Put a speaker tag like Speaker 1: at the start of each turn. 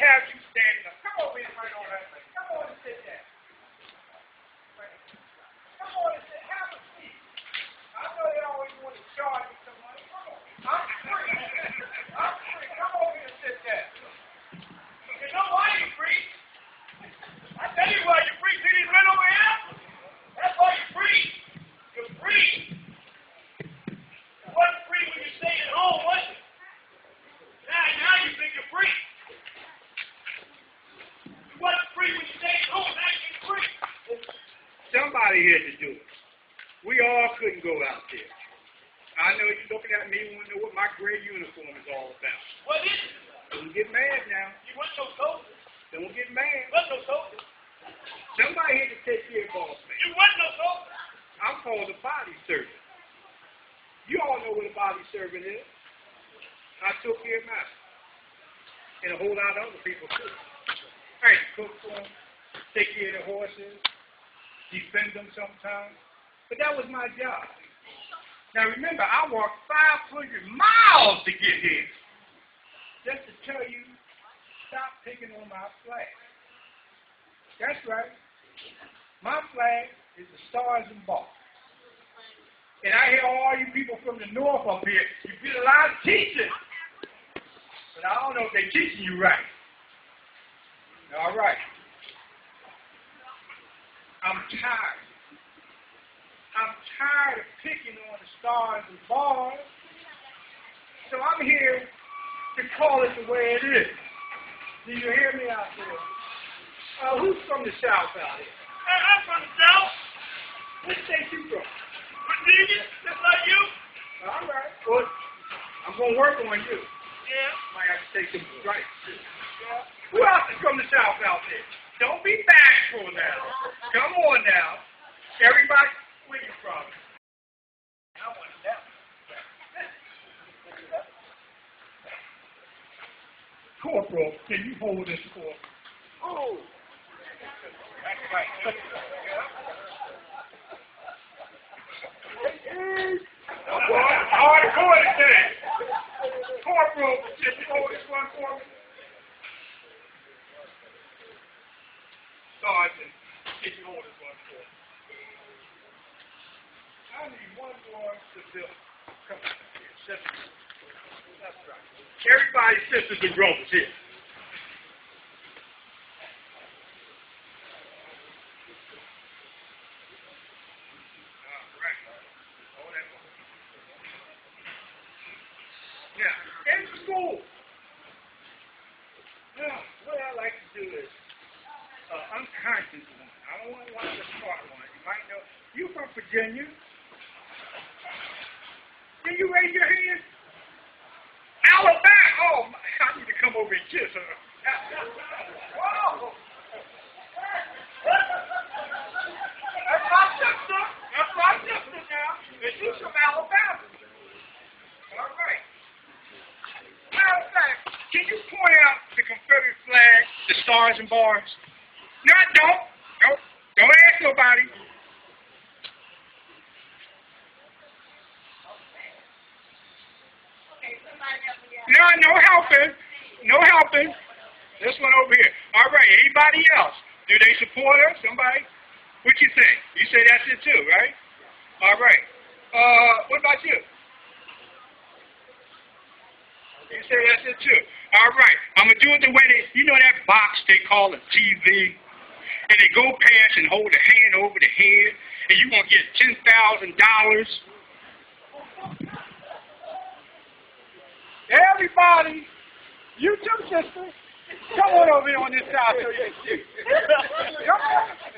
Speaker 1: have you standing up. Come over here right on that way. Come on and sit down. Come on and sit. Have a seat. I know they always want to charge you some money. Come on. I'm free. I'm free. Come over here and sit down. You know why you free? I tell you why you're free. See these men over here? That's why you're free. You're free. You wasn't free when you stayed at home, was you? Now, now you think you're free. You wasn't free when you stayed at home. Now you're free. Somebody had to do it. We all couldn't go out there. I know you're looking at me and want to know what my gray uniform is all about.
Speaker 2: What is it?
Speaker 1: Don't get mad now.
Speaker 2: You wasn't no soldier.
Speaker 1: Don't get mad.
Speaker 2: You wasn't no soldier.
Speaker 1: Somebody had to take care of boss man.
Speaker 2: You wasn't no soldier.
Speaker 1: I'm called a body servant. You all know what a body servant is. I took care of mine. And a whole lot of other people too. I had to cook for them, take care of the horses, defend them sometimes. But that was my job. Now remember, I walked 500 miles to get here. Just to tell you, stop picking on my flag. That's right. My flag is the stars and bars. And I hear all you people from the north up here, you get a lot of teaching. But I don't know if they're teaching you right. All right. I'm tired. I'm tired of picking on the stars and bars. So I'm here to call it the way it is. Do you hear me out there? Uh, who's from the South out here?
Speaker 2: Hey, I'm from the South.
Speaker 1: What state you from?
Speaker 2: Virginia, just like you.
Speaker 1: All right. Well, I'm going to work on you.
Speaker 2: Yeah.
Speaker 1: Might have to take some stripes. too. Who else is from the South out there? Don't be bashful now. Come on now. Everybody, where you from? I want that. Corporal, can you hold this for? Oh. That's right. Hardcore today. Corporal, can you hold this one for me? Sergeant, me? I need one more civilian. Come on sisters. That's right. Everybody, sisters and brothers here. I unconscious one. I of the smart. You might know. You from Virginia? Can you raise your hand? Alabama. Oh, my, I need to come over and kiss her. Whoa. That's my sister. That's my sister now. And she's from Alabama. All right. Matter can you point out the Confederate flag, the stars and bars? No, don't. Don't. Don't ask nobody. No, no helping. No helping. This one over here. All right. Anybody else? Do they support her? Somebody? What you think? You say that's it too, right? All right. Uh, what about you? You say that's it too. All right. I'm gonna do it the way they. You know that box they call a TV, and they go past and hold a hand over the head, and you gonna get ten thousand dollars. Everybody, you too, sister. Come on over here on this side so you can see. Come on.